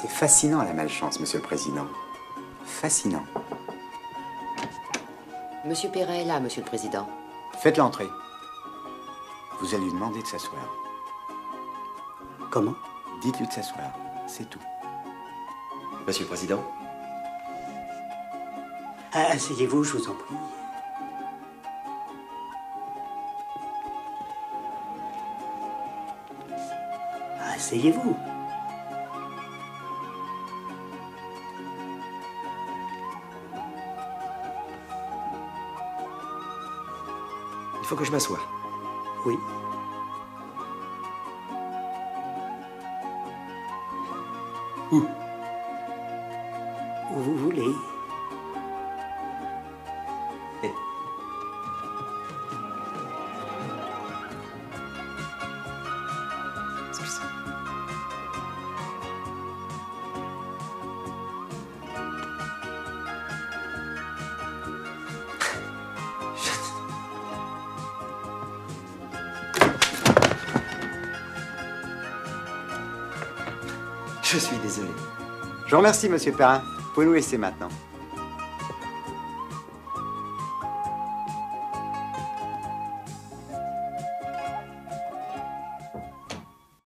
C'est fascinant la malchance, Monsieur le Président. Fascinant. Monsieur Perret est là, Monsieur le Président. Faites l'entrée. Vous allez lui demander de s'asseoir. Comment? Dites-lui de s'asseoir. C'est tout. Monsieur le Président? Ah, Asseyez-vous, je vous en prie. Asseyez-vous. Faut que je m'assoie. Oui. Où? Où vous voulez. Je suis désolé. Je vous remercie, Monsieur Perrin. Vous pouvez nous laisser maintenant?